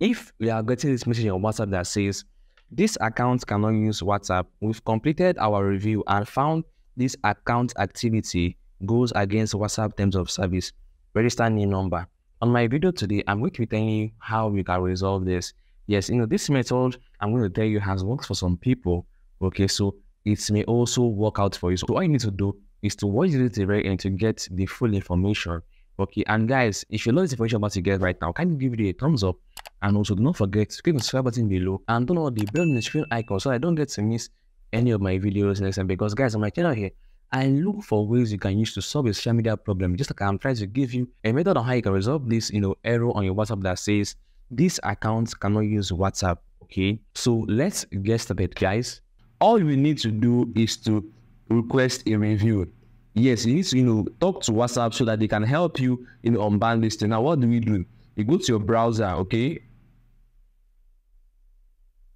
if we are getting this message on WhatsApp that says, this account cannot use WhatsApp, we've completed our review and found this account activity goes against WhatsApp terms of service. Register new number. On my video today, I'm going to be telling you how we can resolve this. Yes, you know, this method I'm going to tell you has worked for some people. Okay, so it may also work out for you. So all you need to do is to watch this video and to get the full information. Okay, and guys, if you love this information about to get right now, can you give it a thumbs up? And also do not forget to click the subscribe button below and turn on the bell notification icon so I don't get to miss any of my videos next time. Because guys, on my channel here, I look for ways you can use to solve a social media problem. Just like I'm trying to give you a method on how you can resolve this, you know, error on your WhatsApp that says this account cannot use WhatsApp. Okay, so let's get started, guys. All you need to do is to request a review. Yes, you need to, you know, talk to WhatsApp so that they can help you, you know, unban this thing. Now, what do we do? You go to your browser, okay?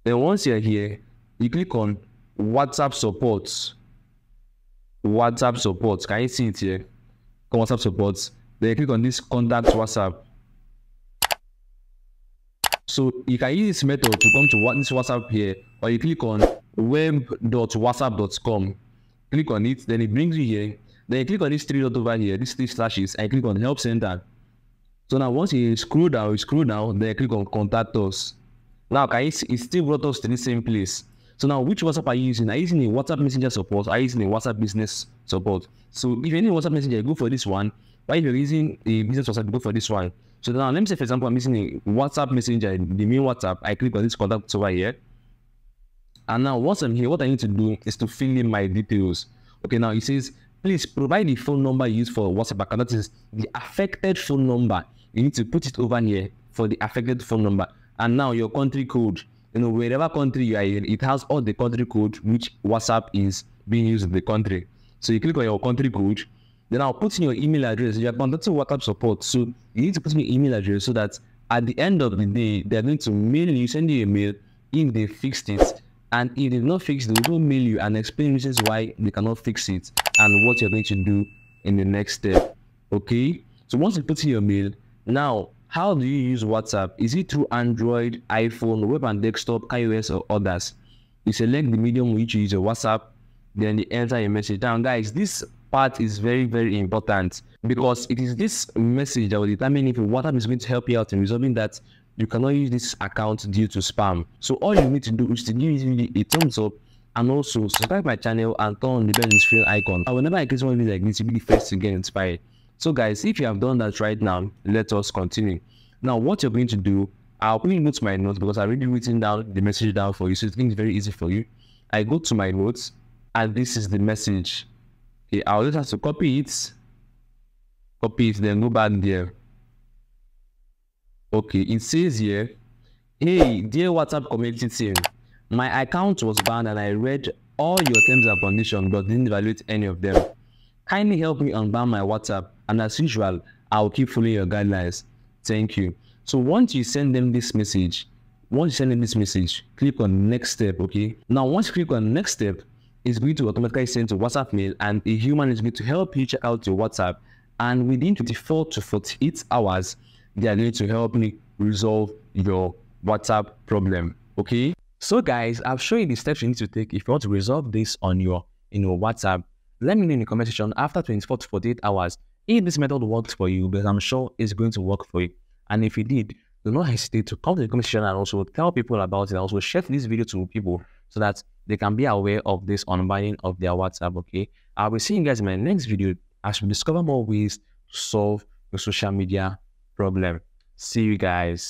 Then once you're here, you click on WhatsApp support. WhatsApp support. Can you see it here? WhatsApp support. Then you click on this contact WhatsApp. So you can use this method to come to this WhatsApp here, or you click on web.whatsapp.com. Click on it, then it brings you here. Then you click on this three dot over here, these three slashes, and click on help center. So now once you scroll down, you scroll down, then click on contact us. Now you see, it still brought us to the same place. So now which WhatsApp are you using? Are you using a WhatsApp Messenger support? Are you using a WhatsApp business support? So if you're using WhatsApp Messenger, go for this one. While if you're using a business WhatsApp, go for this one. So now let me say for example, I'm using a WhatsApp Messenger, the main WhatsApp. I click on this contact over here. And now once I'm here, what I need to do is to fill in my details. Okay, now it says, please provide the phone number used for WhatsApp account. That is the affected phone number. You need to put it over here for the affected phone number. And now your country code. You know, wherever country you are in, it has all the country code which WhatsApp is being used in the country. So you click on your country code, then I'll put in your email address. You're contacting WhatsApp support. So you need to put in your email address so that at the end of the day, they're going to mail you, send you a mail if they fixed it and if they do not fixed it, they will mail you and explain reasons why they cannot fix it and what you're going to do in the next step. Okay. So once you put in your mail, now how do you use WhatsApp? Is it through Android, iPhone, web and desktop, iOS, or others? You select the medium which you use your WhatsApp, then you enter a message. Now, guys, this part is very, very important because it is this message that will determine if WhatsApp is going to help you out in resolving that you cannot use this account due to spam. So all you need to do is to give me a thumbs up and also subscribe my channel and turn on the bell notification icon. I whenever I create one video like this, you'll be the first to get inspired. So guys, if you have done that right now, let us continue. Now what you're going to do, I'll put in notes my notes because I already written down the message down for you. So it's going to be very easy for you. I go to my notes and this is the message. Okay, I'll just have to copy it, copy it, then go back there. Okay, it says here, hey, dear WhatsApp community team, my account was banned and I read all your terms and conditions but didn't evaluate any of them. Kindly help me unban my WhatsApp and as usual, I'll keep following your guidelines. Thank you. So once you send them this message, once you send them this message, click on next step, okay? Now once you click on next step, it's going to automatically send to WhatsApp mail and a human is going to help you check out your WhatsApp and within 24 to 48 hours, they are going to help me resolve your WhatsApp problem. Okay. So guys, I've shown you the steps you need to take if you want to resolve this on your in your WhatsApp. Let me know in the comment section after 24 to 48 hours if this method works for you, because I'm sure it's going to work for you. And if it did, do not hesitate to come to the comment section and also tell people about it. Also share this video to people so that they can be aware of this unbinding of their WhatsApp. Okay. I will see you guys in my next video as we discover more ways to solve your social media problem. See you guys.